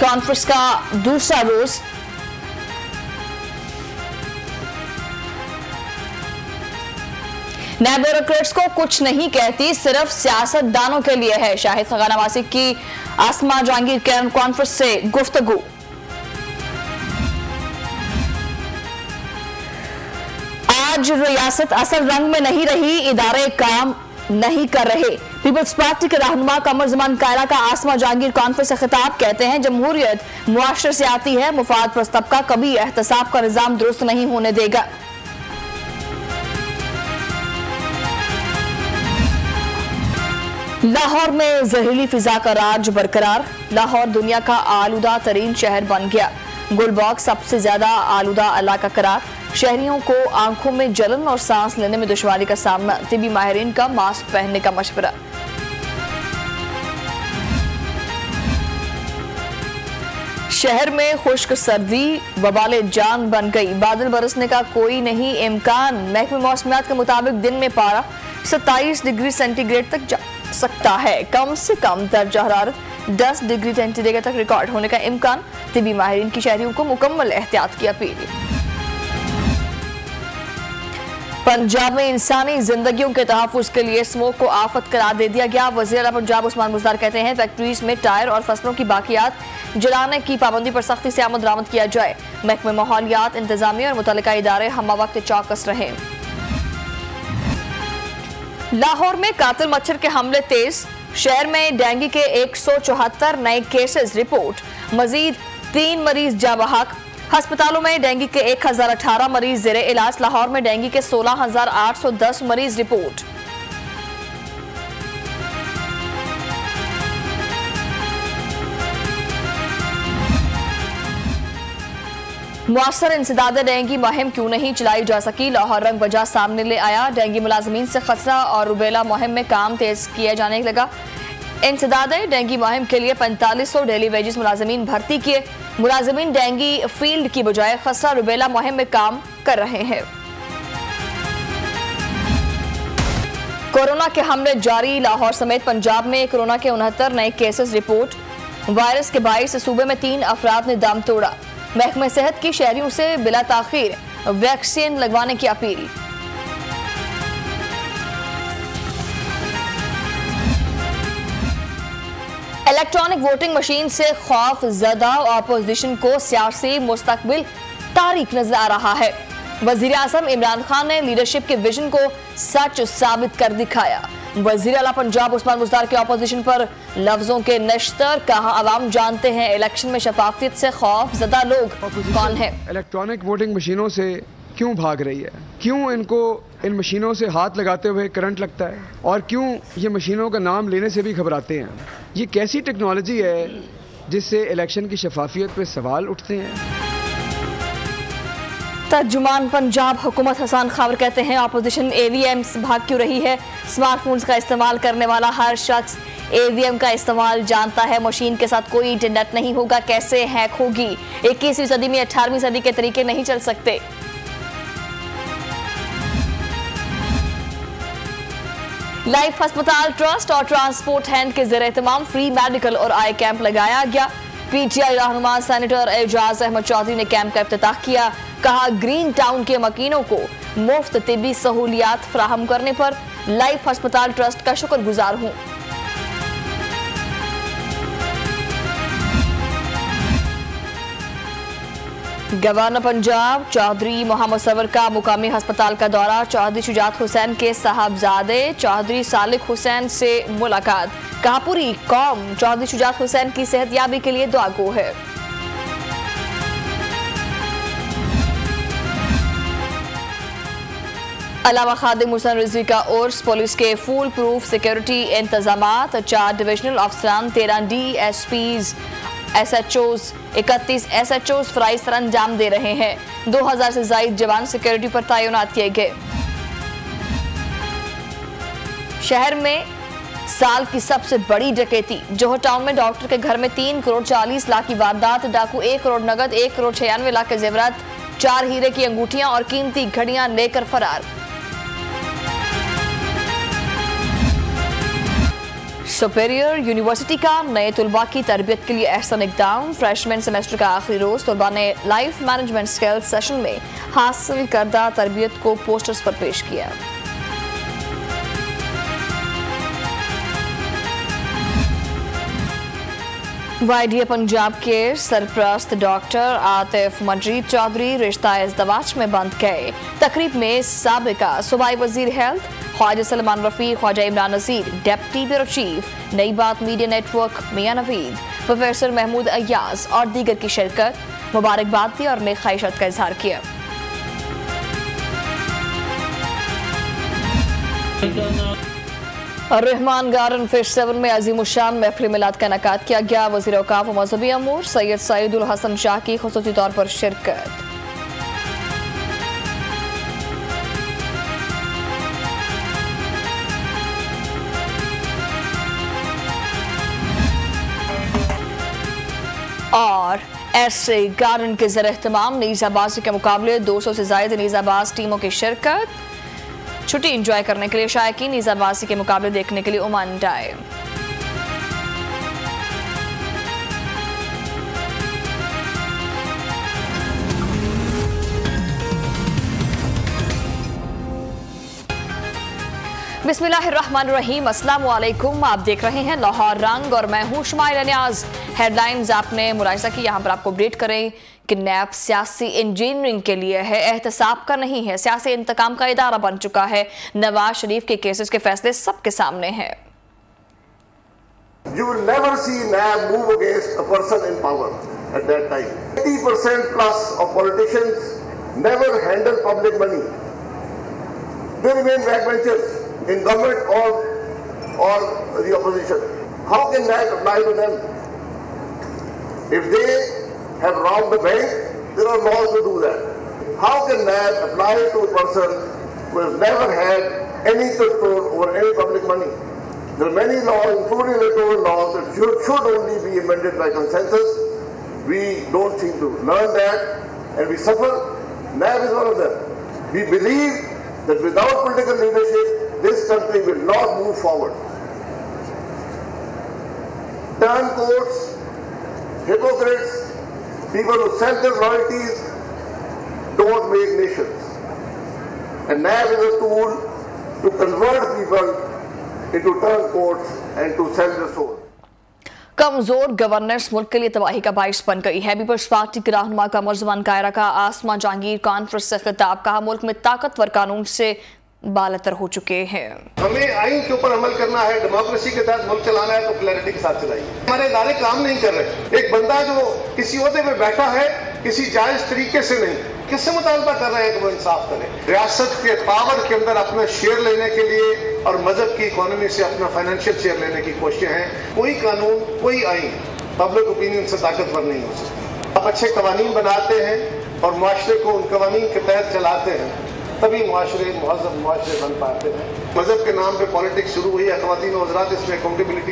Conference का दूसरा रोज नए ब्यूरोक्रेट्स को कुछ नहीं कहती सिर्फ़ सियासतदानों के लिए है शाहिद खगाना वासिक की आसमा जहांगीर कैरन कॉन्फ्रेंस से गुफ्तगु आज रियासत असल रंग में नहीं रही इदारे काम नहीं कर रहे। पीपल्स पार्टी के रहनुमा कमर जमान कायरा का आसमा जहांगीर कॉन्फ्रेंस खिताब कहते हैं, जमहूरियत मुआशरे से आती है, मुफाद प्रस्ताव का कभी एहतसाब का निज़ाम दुरुस्त नहीं होने देगा। लाहौर में जहरीली फिजा का राज बरकरार, लाहौर दुनिया का आलूदा तरीन शहर बन गया। गुलबाग सबसे ज़्यादा आलूदा अल्लाह का करार शहरियों को आँखों में जलन और सांस लेने में दुश्वारी का सामना, तिबी माहरीन का मास्क पहनने का मशवरा। शहर में खुश्क सर्दी बबाल जान बन गई। बादल बरसने का कोई नहीं इम्कान। महकमे मौसमियात के मुताबिक दिन में पारा 27 डिग्री सेंटीग्रेड तक जा सकता है। कम से कम दर्जा हरारत 10 डिग्री सेंटीग्रेड तक रिकॉर्ड होने का इम्कान। तिबी माहरीन की शहरियों को मुकम्मल एहतियात की अपील। पंजाब में इंसानी जिंदगियों के तहफ़ के लिए स्मोक को आफत करार दे दिया गया। वज़ीर अला पंजाब उस्मान मुजदार कहते हैं, फैक्ट्रीज में टायर और फ़सलों की बाकियात जलाने की पाबंदी पर सख्ती से आमद दरामद किया जाए। महकमे माहौलियात, इंतजामिया और मुतल इदारे हम वक्त चौकस रहे। लाहौर में कातिल मच्छर के हमले तेज, शहर में डेंगू के एक सौ चौहत्तर नए केसेस रिपोर्ट। मजीद तीन मरीज़ जाबहक अस्पतालों में डेंगू के 1018 मरीज़ जेरे इलाज लाहौर में डेंगू के 16,810 मरीज़ रिपोर्ट। मुआसर इंसदाद डेंगी मुहिम क्यों नहीं चलाई जा सकी? लाहौर रंग वजह सामने ले आया। डेंगी मुलाजमीन से खसरा और रुबेला मुहिम में काम तेज किया जाने लगा। इंसदाद डेंगी मुहिम के लिए पैंतालीस सौ डेली वेजेस मुलाजमीन भर्ती किए। मुलाजमीन डेंगी फ़ील्ड की बजाय खसरा रुबेला मुहिम में काम कर रहे हैं। कोरोना के हमले जारी, लाहौर समेत पंजाब में कोरोना के उनहत्तर नए केसेस रिपोर्ट। वायरस के बाईस सूबे में तीन अफराद ने दम तोड़ा। महकमे सेहत की शहरियों से बिला ताखिर, वैक्सीन लगवाने की अपील। इलेक्ट्रॉनिक वोटिंग मशीन से खौफ ज़्यादा अपोजिशन को सियासी मुस्तकबिल तारीख नज़र आ रहा है। वज़ीर आज़म इमरान खान ने लीडरशिप के विजन को सच साबित कर दिखाया। वज़ीर अला पंजाब उस्मान मुस्तार के अपोजिशन पर लफ्जों के नश्तर, कहा आवाम जानते हैं इलेक्शन में शफाफियत से खौफ ज़्यादा लोग कौन है? इलेक्ट्रॉनिक वोटिंग मशीनों से क्यों भाग रही है? क्यों इनको इन मशीनों से हाथ लगाते हुए करंट लगता है? और क्यों ये मशीनों का नाम लेने से भी घबराते हैं? ये कैसी टेक्नोलॉजी है जिससे इलेक्शन की शफाफियत पे सवाल उठते हैं? तर्जुमान पंजाब हुकूमत हसान खावर कहते हैं अपोजिशन एवीएम भाग क्यों रही है? स्मार्टफोन्स का इस्तेमाल करने वाला हर शख्स एवीएम का इस्तेमाल जानता है। मशीन के साथ कोई इंटरनेट नहीं होगा, कैसे हैक होगी? इक्कीसवीं सदी में अठारहवीं सदी के तरीके नहीं चल सकते। लाइफ अस्पताल ट्रस्ट और ट्रांसपोर्ट हैंड के ज़रिए तमाम फ्री मेडिकल और आई कैंप लगाया गया। पीटीआई रहनुमा सेनेटर एजाज अहमद चौधरी ने कैंप का अफ्ताह किया। कहा, ग्रीन टाउन के मकीनों को मुफ़्त तिबी सहूलियात फ्राहम करने पर लाइफ अस्पताल ट्रस्ट का शुक्रगुजार हूँ। गवर्नर पंजाब चौधरी मोहम्मद सवर का मुकामी अस्पताल का दौरा। चौधरी शुजात हुसैन के साहबजादे चौधरी सालिक हुसैन से मुलाकात। कहा पूरी कौम चौधरी शुजात हुसैन की सेहतयाबी के लिए दुआगो है। अलावा खादिम हुसैन रिजवी का उर्स, पुलिस के फुल प्रूफ सिक्योरिटी इंतज़ाम चार डिविजनल अफसरान, तेरह D S Ps S H Os इकतीस एस एच सर अंजाम दे रहे हैं। दो हज़ार से जायद जवान सिक्योरिटी पर तैनात किए गए। शहर में साल की सबसे बड़ी डकैती, जोहर टाउन में डॉक्टर के घर में तीन करोड़ चालीस लाख की वारदात, डाकू एक करोड़ नगद, एक करोड़ छियानवे लाख के जेवरात, चार हीरे की अंगूठियाँ और कीमती घड़ियाँ लेकर फरार। सुपेरियर यूनिवर्सिटी का नए तलबा की तरबियत के लिए अहसन इकदाम फ्रेशमैन सेमेस्टर का आखिरी रोज तलबा ने लाइफ मैनेजमेंट स्किल सेशन में हासिल करदा तरबियत को पोस्टर्स पर पेश किया वाईडीए पंजाब के सरप्रस्त डॉक्टर आतिफ मजीद चौधरी रिश्ता इजदवाज में बंद गए तकरीब में सबका सूबाई वज़ीर health Khawaja Salman Rafi, Khawaja Imran Nazir deputy bureau chief, Nai Baat media network मियाँ नवीद, प्रोफेसर महमूद अयाज और दीगर की शिरकत, मुबारकबाद दी और नेक ख्वाहिशत का इजहार किया। रहमान गार्डन फ़िश सेवन में अजीम शान महफिल मिलाद का इनका किया गया। वजी अवकाफ मजहबी अमूर सैयद सईदुल हसन शाह की खसूसी तौर पर शिरकत। ऐसे गार्डन के जर अहतमाम नीजाबाजी के मुकाबले 200 से ज़्यादा नीजाबाज टीमों की शिरकत, छुट्टी इंजॉय करने के लिए शायक नीजाबाजी के मुकाबले देखने के लिए उमान आए बिस्मिल्लाहिर्रहमानिर्रहीम। अस्सलाम वालेकुम आप देख रहे हैं लाहौर रंग और मैं हूँ शुमाइल न्याज हेडलाइंस आपने मुलायजा की, यहाँ पर आपको अपडेट करें कि नैब सियासी इंजीनियरिंग के लिए है, एहतसाब का नहीं है। सियासी इंतकाम का इदारा बन चुका है। नवाज़ शरीफ के केसेस के फैसले सबके सामने हैं। You will never see NAB move against a person in power at that time. 80% plus of politicians never handle public money. They remain backbenchers. In government or, or the opposition. How can that apply to them? If they have robbed the bank, there are laws to do that. How can that apply to a person who has never had any control over any public money? There are many laws, including electoral laws, that should, should only be amended by consensus. We don't seem to learn that, and we suffer. NAB is one of them. We believe that without political leadership, this country will not move forward. Turncoats, hypocrites, people who sell their loyalties don't make nations. And NAB is a tool to convert people into turncoats and to sell their soul. कमज़ोर governance मुल्क के लिए तबाही का बाइस बन गई है पीपल्स पार्टी के रहनुमा कमर जमान कायरा का आसमा जहांगीर कॉन्फ्रेंस से खिताब कहा मुल्क में ताकतवर कानून से बालतर हो चुके हैं। हमें आइन के ऊपर अमल करना है डेमोक्रेसी के तहत मुल्क चलाना है तो क्लैरिटी के साथ चलाइए। हमारे इदारे काम नहीं कर रहे। एक बंदा जो किसी अहदे में बैठा है, किसी जायज़ तरीके से नहीं, किससे मुतालबा कर रहे हैं कि वो इंसाफ करें? रियासत के पावर के अंदर अपना शेयर लेने के लिए और मज़हब की इकोनॉमी से अपना फाइनेंशियल शेयर लेने की कोशिशें हैं। कोई कानून, कोई आइन पब्लिक ओपिनियन से ताकतवर नहीं हो सकती। आप अच्छे कवानीन बनाते हैं और माशरे को उन कवानीन के तहत चलाते हैं। तभी माशरे महजब माशरे बन पाते हैं। मज़हब के नाम पर पॉलिटिक्स शुरू हुई है खातन हजरात, इसमें अकाउंटेबिलिटी